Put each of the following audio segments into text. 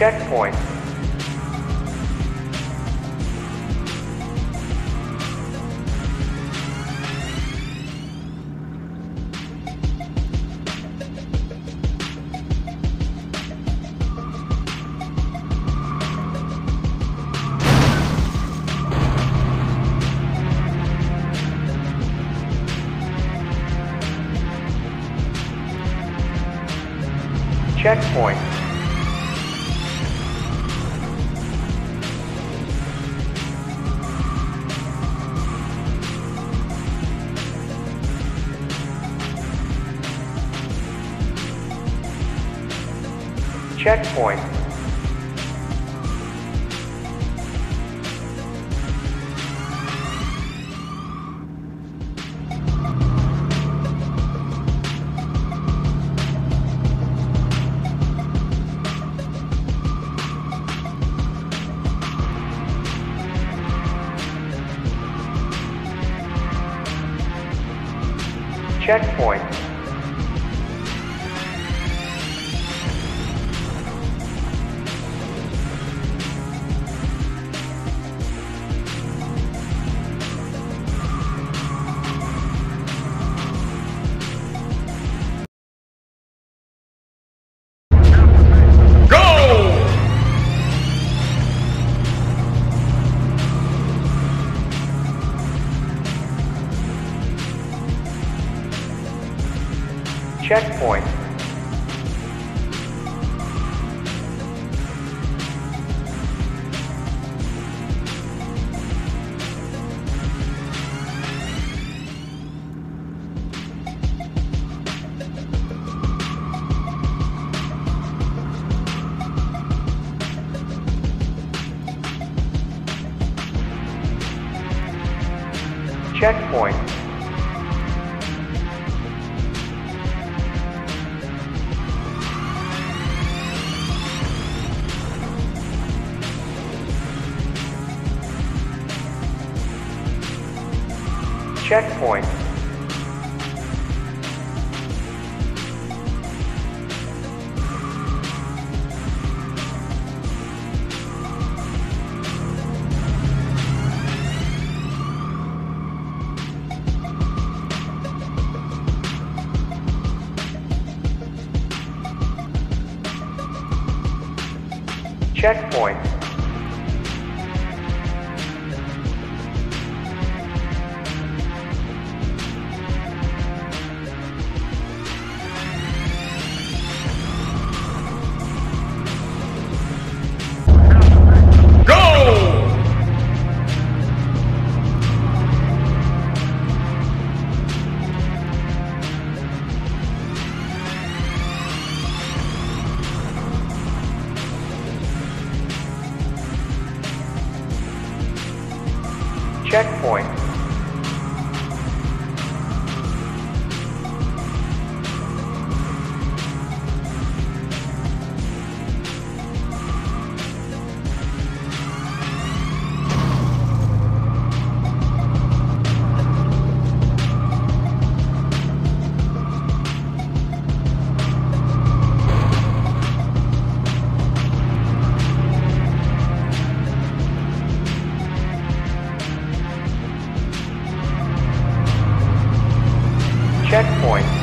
Checkpoint. Checkpoint. Checkpoint. Checkpoint. Checkpoint. Checkpoint. Checkpoint. Checkpoint. Checkpoint. Checkpoint.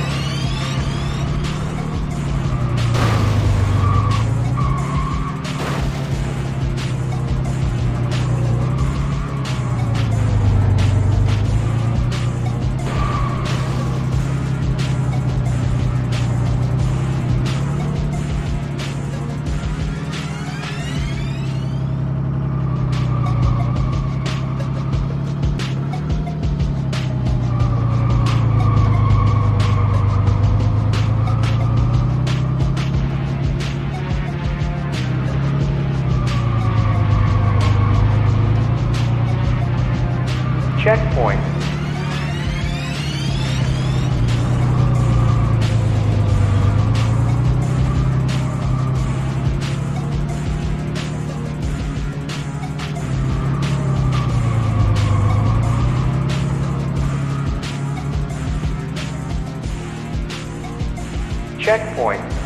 Checkpoint.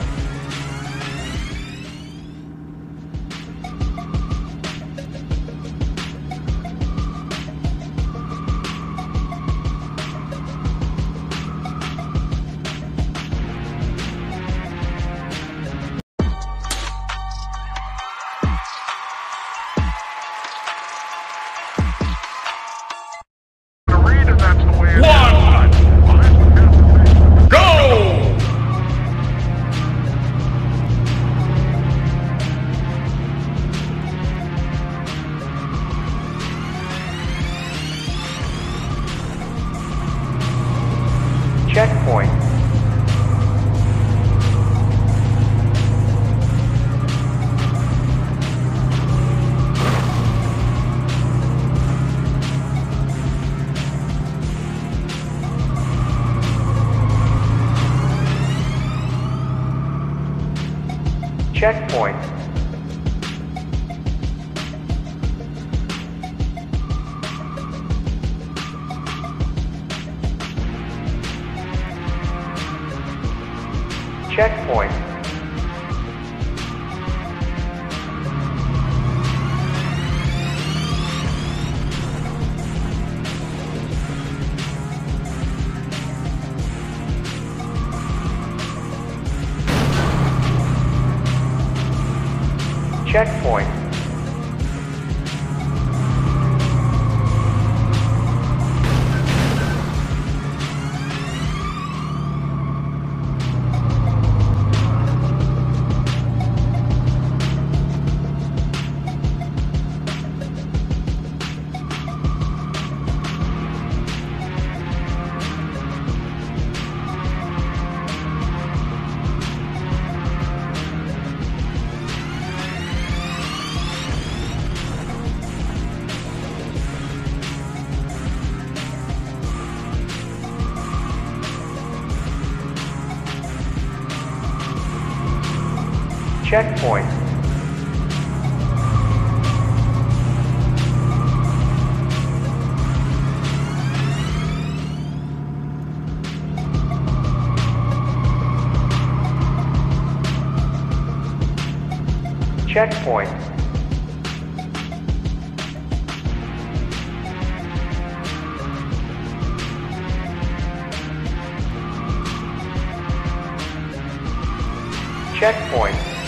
point. Checkpoint. Checkpoint, checkpoint, checkpoint, checkpoint, checkpoint,